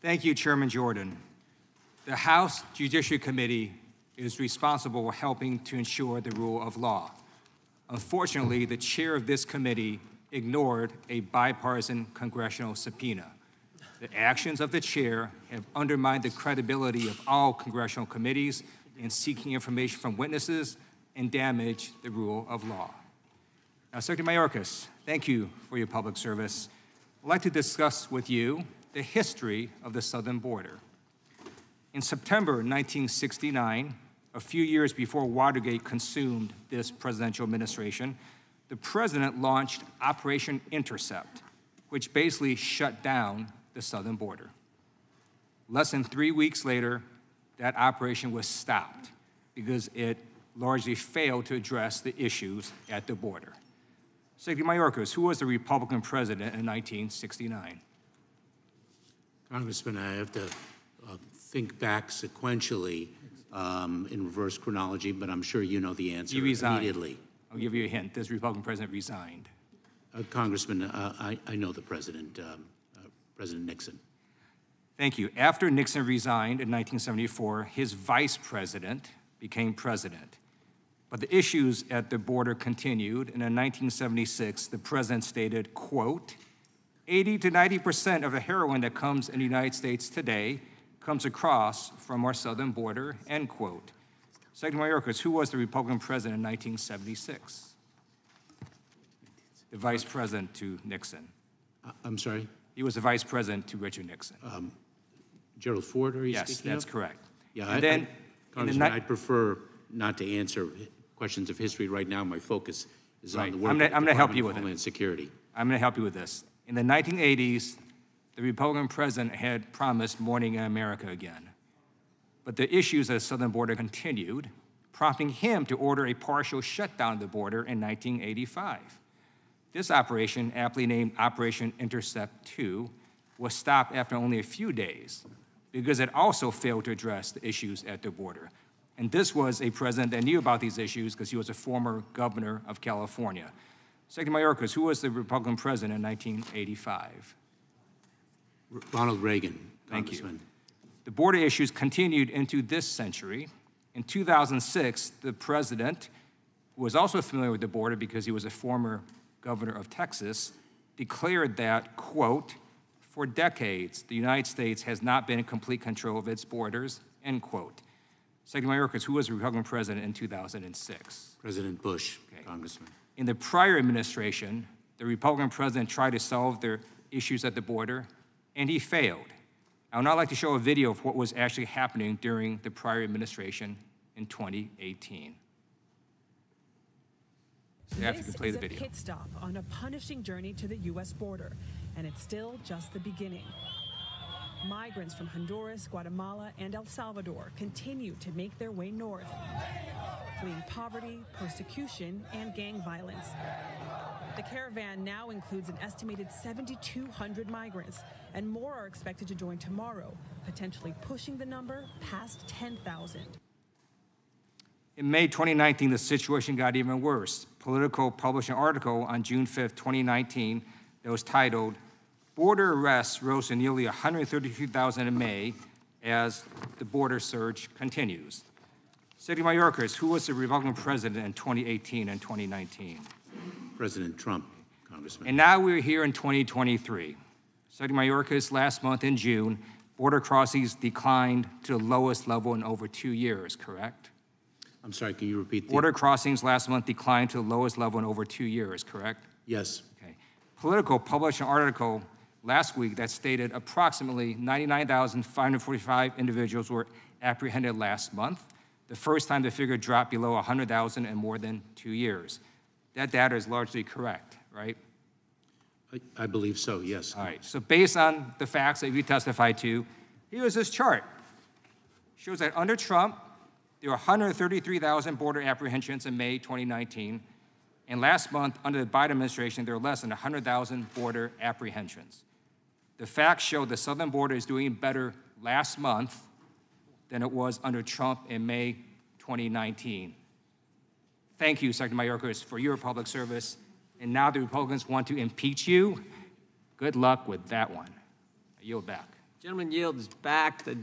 Thank you, Chairman Jordan. The House Judiciary Committee is responsible for helping to ensure the rule of law. Unfortunately, the chair of this committee ignored a bipartisan congressional subpoena. The actions of the chair have undermined the credibility of all congressional committees in seeking information from witnesses and damaged the rule of law. Now, Secretary Mayorkas, thank you for your public service. I'd like to discuss with you the history of the southern border. In September 1969, a few years before Watergate consumed this presidential administration, the president launched Operation Intercept, which basically shut down the southern border. Less than three weeks later, that operation was stopped because it largely failed to address the issues at the border. Secretary Mayorkas, who was the Republican president in 1969? Congressman, I have to uh, think back sequentially um, in reverse chronology, but I'm sure you know the answer He resigned. immediately. I'll give you a hint. This Republican president resigned. Uh, Congressman, uh, I, I know the president, um, uh, President Nixon. Thank you. After Nixon resigned in 1974, his vice president became president. But the issues at the border continued, and in 1976, the president stated, quote, 80 to 90% of the heroin that comes in the United States today comes across from our southern border, end quote. Secretary Mayorkas, who was the Republican president in 1976? The vice president to Nixon. Uh, I'm sorry, He was the vice president to Richard Nixon. Gerald Ford, are you Yes, speaking that's of? correct. Yeah, And I- I- then, the Congressman, I'd prefer not to answer questions of history right now. My focus is on Right. the I'm work I'm gonna help you with it. Homeland Security. I'm going to help you with this. In the 1980s, the Republican president had promised morning in America again. But the issues at the southern border continued, prompting him to order a partial shutdown of the border in 1985. This operation, aptly named Operation Intercept 2, was stopped after only a few days because it also failed to address the issues at the border. And this was a president that knew about these issues because he was a former governor of California. Secretary Mayorkas, who was the Republican president in 1985? Ronald Reagan, Thank you. The border issues continued into this century. In 2006, the president, who was also familiar with the border because he was a former governor of Texas, declared that, quote, for decades, the United States has not been in complete control of its borders, end quote. Secretary Mayorkas, who was the Republican president in 2006? President Bush, Okay. Congressman. In the prior administration, the Republican president tried to solve their issues at the border, and he failed. I would now like to show a video of what was actually happening during the prior administration in 2018. So after you This can play is the a pit stop on a punishing journey to the U.S. border, and it's still just the beginning. Migrants from Honduras, Guatemala, and El Salvador continue to make their way north, fleeing poverty, persecution, and gang violence. The caravan now includes an estimated 7,200 migrants, and more are expected to join tomorrow, potentially pushing the number past 10,000. In May 2019, the situation got even worse. Politico published an article on June 5, 2019, that was titled, Border Arrests Rose to Nearly 132,000 in May as the border surge continues. Secretary Mayorkas, who was the Republican president in 2018 and 2019? President Trump, Congressman. And now we're here in 2023. Secretary Mayorkas, last month in June, border crossings declined to the lowest level in over two years, correct? I'm sorry, can you repeat the? Border crossings last month declined to the lowest level in over two years, correct? Yes, Okay. Politico published an article last week that stated approximately 99,545 individuals were apprehended last month, the first time the figure dropped below 100,000 in more than two years. That data is largely correct, right? I, I believe so, yes. All right, so based on the facts that you testified to, here's this chart. Shows that under Trump, there were 133,000 border apprehensions in May 2019, and last month, under the Biden administration, there were less than 100,000 border apprehensions. The facts show the southern border is doing better last month than it was under Trump in May 2019. Thank you, Secretary Mayorkas, for your public service. And now the Republicans want to impeach you. Good luck with that one. I yield back. Gentleman yields back the